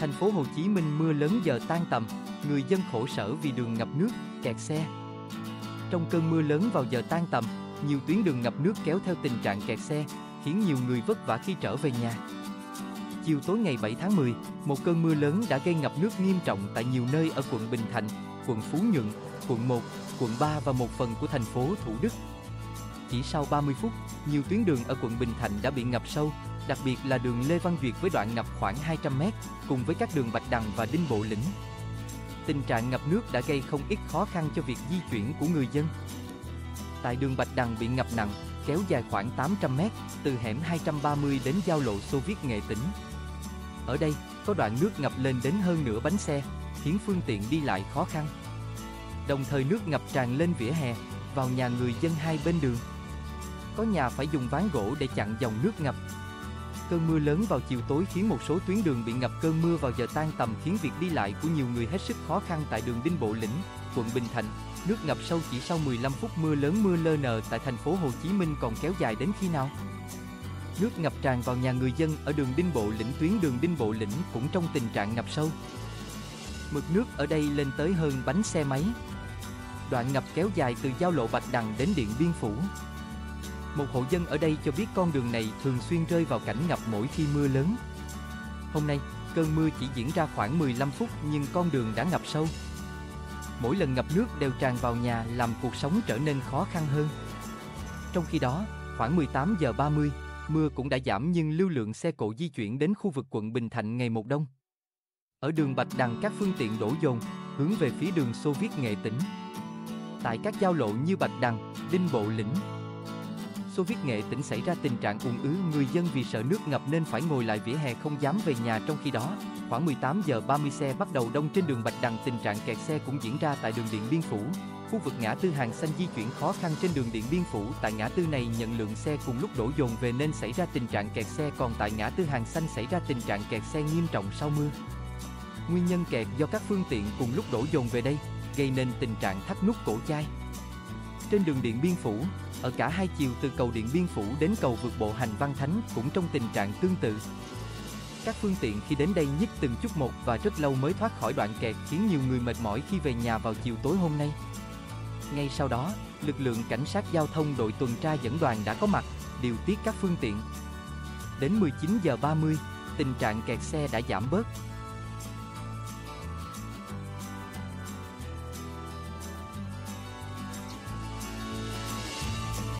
Thành phố Hồ Chí Minh mưa lớn giờ tan tầm, người dân khổ sở vì đường ngập nước, kẹt xe. Trong cơn mưa lớn vào giờ tan tầm, nhiều tuyến đường ngập nước kéo theo tình trạng kẹt xe, khiến nhiều người vất vả khi trở về nhà. Chiều tối ngày 7 tháng 10, một cơn mưa lớn đã gây ngập nước nghiêm trọng tại nhiều nơi ở quận Bình Thạnh, quận Phú Nhuận, quận 1, quận 3 và một phần của thành phố Thủ Đức. Chỉ sau 30 phút, nhiều tuyến đường ở quận Bình Thạnh đã bị ngập sâu, đặc biệt là đường Lê Văn Duyệt với đoạn ngập khoảng 200m, cùng với các đường Bạch Đằng và Đinh Bộ Lĩnh. Tình trạng ngập nước đã gây không ít khó khăn cho việc di chuyển của người dân. Tại đường Bạch Đằng bị ngập nặng, kéo dài khoảng 800m, từ hẻm 230 đến giao lộ Xô Viết Nghệ Tĩnh. Ở đây, có đoạn nước ngập lên đến hơn nửa bánh xe, khiến phương tiện đi lại khó khăn. Đồng thời nước ngập tràn lên vỉa hè, vào nhà người dân hai bên đường. Có nhà phải dùng ván gỗ để chặn dòng nước ngập. Cơn mưa lớn vào chiều tối khiến một số tuyến đường bị ngập cơn mưa vào giờ tan tầm khiến việc đi lại của nhiều người hết sức khó khăn tại đường Đinh Bộ Lĩnh, quận Bình Thạnh. Nước ngập sâu chỉ sau 15 phút mưa lớn mưa lơ nờ tại thành phố Hồ Chí Minh còn kéo dài đến khi nào? Nước ngập tràn vào nhà người dân ở đường Đinh Bộ Lĩnh tuyến đường Đinh Bộ Lĩnh cũng trong tình trạng ngập sâu. Mực nước ở đây lên tới hơn bánh xe máy. Đoạn ngập kéo dài từ giao lộ Bạch Đằng đến Điện Biên Phủ. Một hộ dân ở đây cho biết con đường này thường xuyên rơi vào cảnh ngập mỗi khi mưa lớn. Hôm nay, cơn mưa chỉ diễn ra khoảng 15 phút nhưng con đường đã ngập sâu. Mỗi lần ngập nước đều tràn vào nhà làm cuộc sống trở nên khó khăn hơn. Trong khi đó, khoảng 18 giờ 30, mưa cũng đã giảm nhưng lưu lượng xe cộ di chuyển đến khu vực quận Bình Thạnh ngày một đông. Ở đường Bạch Đằng các phương tiện đổ dồn, hướng về phía đường Xô Viết Nghệ Tĩnh. Tại các giao lộ như Bạch Đằng, Đinh Bộ Lĩnh, Xô Viết Nghệ tỉnh xảy ra tình trạng ùn ứ người dân vì sợ nước ngập nên phải ngồi lại vỉa hè không dám về nhà trong khi đó, khoảng 18 giờ 30 xe bắt đầu đông trên đường Bạch Đằng tình trạng kẹt xe cũng diễn ra tại đường Điện Biên Phủ. Khu vực ngã tư hàng xanh di chuyển khó khăn trên đường Điện Biên Phủ tại ngã tư này nhận lượng xe cùng lúc đổ dồn về nên xảy ra tình trạng kẹt xe còn tại ngã tư hàng xanh xảy ra tình trạng kẹt xe nghiêm trọng sau mưa. Nguyên nhân kẹt do các phương tiện cùng lúc đổ dồn về đây, gây nên tình trạng thắt nút cổ chai. Trên đường Điện Biên Phủ, ở cả hai chiều từ cầu Điện Biên Phủ đến cầu vượt bộ hành Văn Thánh cũng trong tình trạng tương tự. Các phương tiện khi đến đây nhích từng chút một và rất lâu mới thoát khỏi đoạn kẹt khiến nhiều người mệt mỏi khi về nhà vào chiều tối hôm nay. Ngay sau đó, lực lượng cảnh sát giao thông đội tuần tra dẫn đoàn đã có mặt, điều tiết các phương tiện. Đến 19 giờ 30, tình trạng kẹt xe đã giảm bớt,